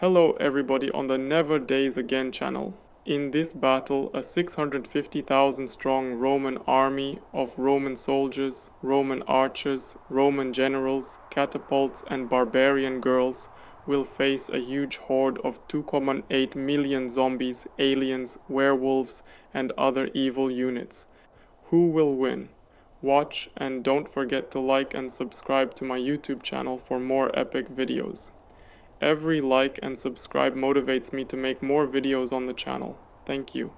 Hello everybody on the Never Days Again channel. In this battle, a 650,000 strong Roman army of Roman soldiers, Roman archers, Roman generals, catapults and barbarian girls will face a huge horde of 2.8 million zombies, aliens, werewolves and other evil units. Who will win? Watch and don't forget to like and subscribe to my YouTube channel for more epic videos. Every like and subscribe motivates me to make more videos on the channel. Thank you.